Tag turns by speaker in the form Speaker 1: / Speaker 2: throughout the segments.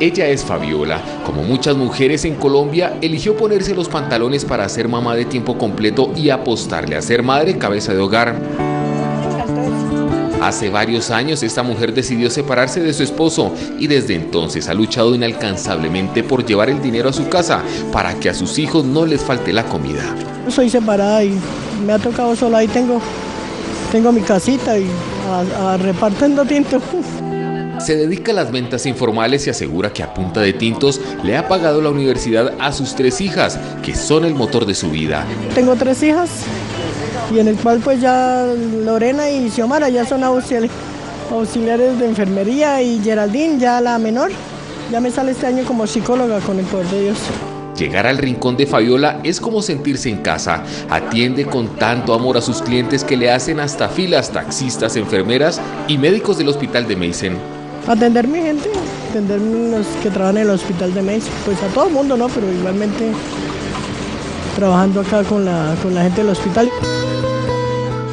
Speaker 1: Ella es Fabiola. Como muchas mujeres en Colombia, eligió ponerse los pantalones para ser mamá de tiempo completo y apostarle a ser madre cabeza de hogar. Hace varios años esta mujer decidió separarse de su esposo y desde entonces ha luchado inalcanzablemente por llevar el dinero a su casa para que a sus hijos no les falte la comida.
Speaker 2: Soy separada y me ha tocado sola y tengo, tengo mi casita y a, repartiendo tinto.
Speaker 1: Se dedica a las ventas informales y asegura que a punta de tintos le ha pagado la universidad a sus tres hijas, que son el motor de su vida.
Speaker 2: Tengo tres hijas y en el cual pues ya Lorena y Xiomara ya son auxiliares, auxiliares de enfermería y Geraldine ya la menor. Ya me sale este año como psicóloga con el poder de Dios.
Speaker 1: Llegar al rincón de Fabiola es como sentirse en casa. Atiende con tanto amor a sus clientes que le hacen hasta filas taxistas, enfermeras y médicos del hospital de Mason
Speaker 2: atender mi gente, atender los que trabajan en el hospital de México, pues a todo el mundo, ¿no? Pero igualmente trabajando acá con la, con la gente del hospital.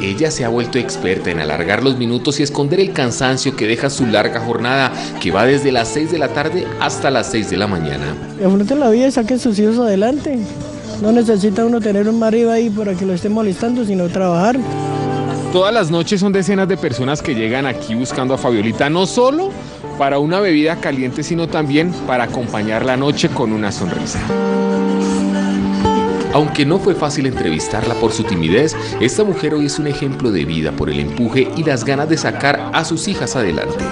Speaker 1: Ella se ha vuelto experta en alargar los minutos y esconder el cansancio que deja su larga jornada, que va desde las 6 de la tarde hasta las 6 de la mañana.
Speaker 2: Afronten la vida y saquen sus hijos adelante. No necesita uno tener un marido ahí para que lo esté molestando, sino trabajar.
Speaker 1: Todas las noches son decenas de personas que llegan aquí buscando a Fabiolita, no solo para una bebida caliente, sino también para acompañar la noche con una sonrisa. Aunque no fue fácil entrevistarla por su timidez, esta mujer hoy es un ejemplo de vida por el empuje y las ganas de sacar a sus hijas adelante.